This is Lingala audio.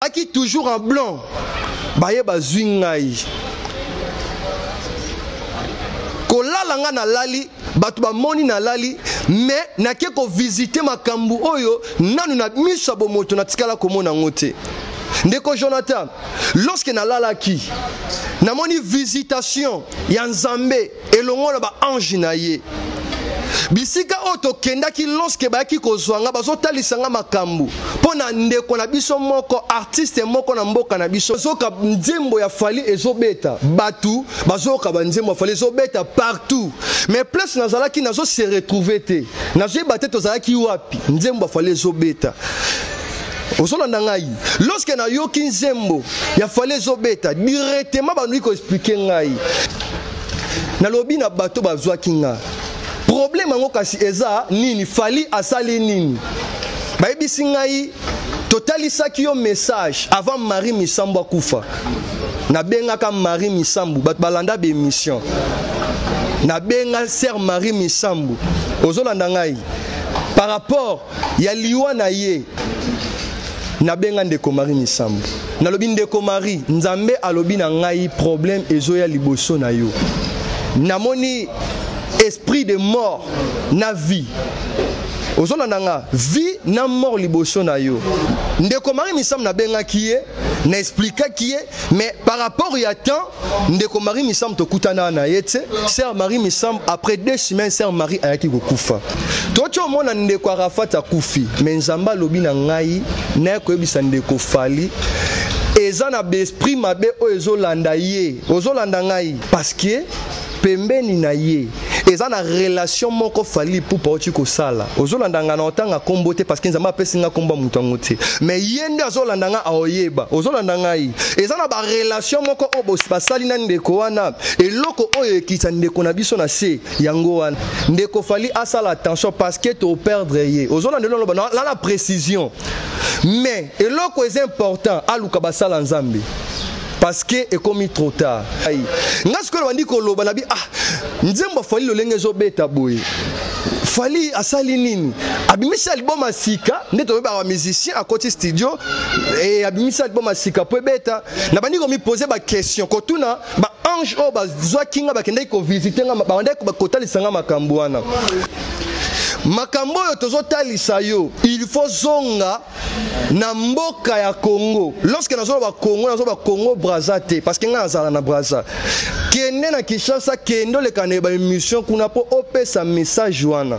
Azalaki toujours en blanc. Baye bazui ngai. Kolala nga nalali, bato bamoni nalali, mais nake ko visiter makambu oyo nanu na miso ya bomoto natikala komona yango te. Ndeko Jonathan, lorsque nalalaki, namoni visitation ya Nzambe. elongo na ba ange na ye bisika oyo tokendaki loske bayaki kozwa nga bazotalisa nga makambo mpo na ndeko na biso moko artiste moko na mboka na biso bazoyoka nzembo ya fali ezobeta bato bazoyoka banzembo ya fali ezobeta partout mais place nazalaki nazo se retrouve te nazoyeba te tozalaki wapi nzembo ya fali ezobeta ozolanda ngai lorsque nayoki nzembo ya fale ezobeta directement banduki koexplike ngai nalobi na bato bazwaki nga probleme yango kasi eza nini fali asali nini bayebisi ngai totalisaki yo message avant marie misambo akufa nabengaka marie misambo bato balanda baemission nabenga ser marie misambo ozolanda ngai par rapport ya liwa na ye nabenga ndeko marie misambo nalobi ndeko marie nzambe alobi na ngai problème ezoya liboso na yo namoni esprit de mort na vie ozolanda nga vie na mort liboso na yo ndeko marie misambo nabengaki ye na esplikaki ye Mais par rapport il y a temps, ndeko Marie Missam tokutana na ye tse, sœur Marie Missam après deux semaines sœur Marie ayaki kokufa. Tocho mona ndeko Arafat akufi, mais Nzamba lobi na ngai na koyebisa ndeko Fally eza na esprit mabe oyo ezolanda ye ozolanda ngai parce que pembeni na ye eza na relation moko fali ipupa oti kosala ozolanda nga na otanga kombo te parce que nzambe apesi nga kombo ya moto yango te mais ye nde azolanda nga aoyeba ozolanda ngai eza na barelation moko oyo basali na ndeko wana eloko oyo ekitisa ndeko na biso na se yango wana ndeko fali asala attention parce que toperdre ye ozolanda eloloba na, na, na précision mais eloko eza important aluka basala nzambe parce que ekomi trop tard ayi nga sikoyo nabandi koloba nabi ah nzembo ya fali lolenge ezobeta boye fali asali nini abimisi album ya sika nde toyebaka bamusicien akoti studio e, abimisi album ya sika mpo ebeta nabandi komipose baquestion kotuna ba ange oyo bazwaki nga bakendaki kovisite nga babandaki kotalisa nga makambo wana makambo oyo tozotalisa yo il faut zonga na mboka ya congo lorsque nazoloba congo nazoloba congo braza te parce que ngai nazala na braza kende na kinshasa kende oleka na baemission kuna mpo opesa message wana